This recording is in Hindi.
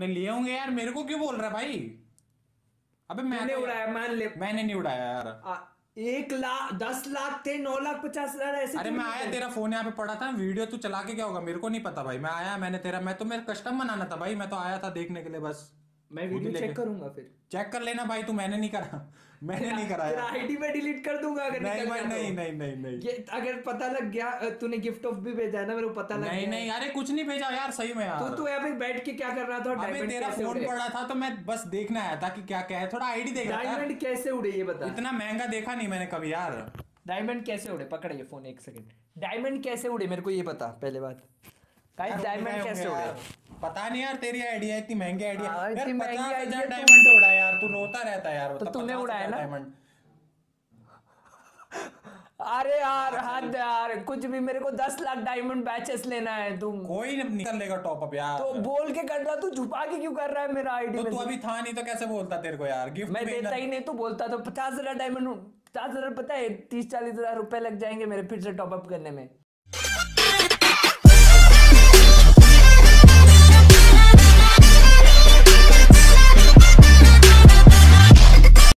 तूने लिए होंगे यार मेरे को क्यों बोल रहा है भाई? अबे मैंने मैंने उड़ाया मान ले। मैंने नहीं उड़ाया यार। आ, एक लाख दस लाख थे नौ लाख पचास हज़ार ऐसे अरे मैं आया तेरा फ़ोन यहाँ पे पड़ा था वीडियो तू चला के क्या होगा मेरे को नहीं पता भाई। मैं आया मैंने तेरा मैं तो मेरा कस्टम बनाना था भाई मैं तो आया था देखने के लिए बस। मैं वीडियो चेक करूँगा फिर। चेक कर लेना भाई तू मैंने नहीं करा। मैंने नहीं कराया आईडी में डिलीट कर दूँगा अगर नहीं भाई गया तो। नहीं नहीं नहीं नहीं। ये अगर पता लग गया तूने गिफ्ट ऑफ़ भी भेजा है ना मेरे को पता लग नहीं गया नहीं अरे कुछ नहीं भेजा यार सही में यार। तू यहाँ पे बैठ के क्या कर रहा था अबे डायमंड तेरा फ़ोन पड़ा था तो मैं बस देखने आया था कि क्या क्या है। थोड़ा आईडी देख रहा डायमंड कैसे उड़े ये बता। इतना महँगा देखा नहीं मैंने कभी यार। डायमंड कैसे उड़े? पकड़ ये फ़ोन एक सेकंड डायमंड कैसे उड़े? मेरे को ये बता पहले बात। गाइस डायमंड कैसे उड़े। पता नहीं यार तेरी आइडिया इतनी महँगी आइडिया हाँ, यार पचास हज़ार डायमंड तो उड़ा यार तू रोता रहता है यार तो तूने उड़ाया ना? डायमंड अरे यार हद यार कुछ भी मेरे को दस लाख डायमंड बैचेस लेना है तुम। कोई नहीं निकल लेगा टॉप अप यार। तो बोल के कर रहा तू छुपा के क्यों कर रहा है मेरा आईडी तो तू अभी था नहीं तो कैसे बोलता तेरे को यार? गिफ्ट मैं देता ही नहीं तू बोलता तो पचास हज़ार डायमंड पचास हज़ार पता है तीस चालीस हज़ार रुपए लग जाएँगे मेरे फिर से टॉप अप करने में।